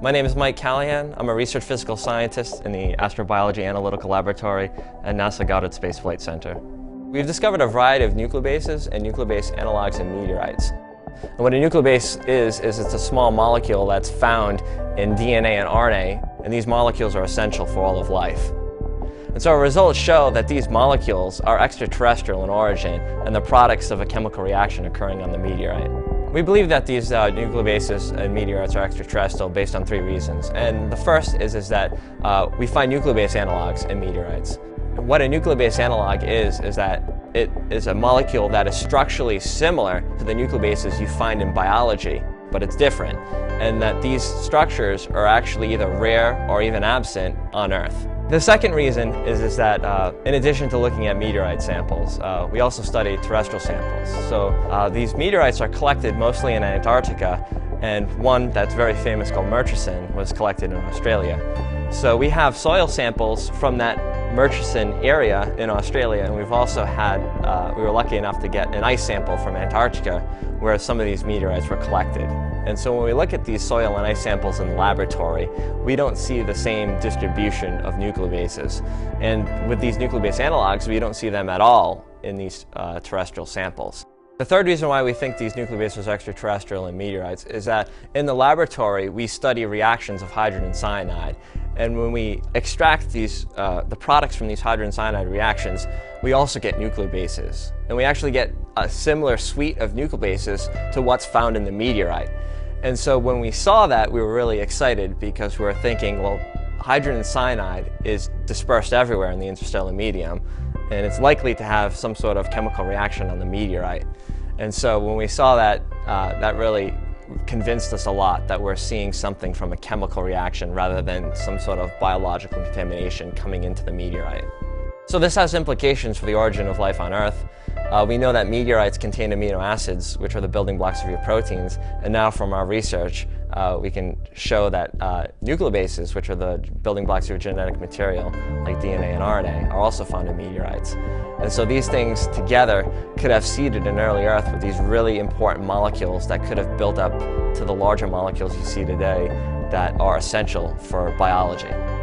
My name is Mike Callahan. I'm a research physical scientist in the Astrobiology Analytical Laboratory at NASA Goddard Space Flight Center. We've discovered a variety of nucleobases and nucleobase analogs in meteorites. And what a nucleobase is, is it's a small molecule that's found in DNA and RNA, and these molecules are essential for all of life. And so our results show that these molecules are extraterrestrial in origin and the products of a chemical reaction occurring on the meteorite. We believe that these uh, nucleobases and meteorites are extraterrestrial based on three reasons. And the first is, is that uh, we find nucleobase analogs in meteorites. What a nucleobase analog is, is that it is a molecule that is structurally similar to the nucleobases you find in biology, but it's different. And that these structures are actually either rare or even absent on Earth. The second reason is, is that uh, in addition to looking at meteorite samples, uh, we also study terrestrial samples. So uh, these meteorites are collected mostly in Antarctica and one that's very famous called Murchison was collected in Australia. So we have soil samples from that Murchison area in Australia and we've also had, uh, we were lucky enough to get an ice sample from Antarctica where some of these meteorites were collected. And so when we look at these soil and ice samples in the laboratory, we don't see the same distribution of nucleobases. And with these nucleobase analogs, we don't see them at all in these uh, terrestrial samples. The third reason why we think these nucleobases are extraterrestrial in meteorites is that in the laboratory we study reactions of hydrogen cyanide and when we extract these, uh, the products from these hydrogen cyanide reactions, we also get nucleobases. And we actually get a similar suite of nucleobases to what's found in the meteorite. And so when we saw that, we were really excited because we were thinking, well, hydrogen cyanide is dispersed everywhere in the interstellar medium, and it's likely to have some sort of chemical reaction on the meteorite. And so when we saw that, uh, that really convinced us a lot that we're seeing something from a chemical reaction rather than some sort of biological contamination coming into the meteorite. So this has implications for the origin of life on Earth. Uh, we know that meteorites contain amino acids, which are the building blocks of your proteins, and now from our research, uh, we can show that uh, nucleobases, which are the building blocks of your genetic material, like DNA and RNA, are also found in meteorites. And so these things together could have seeded an early Earth with these really important molecules that could have built up to the larger molecules you see today that are essential for biology.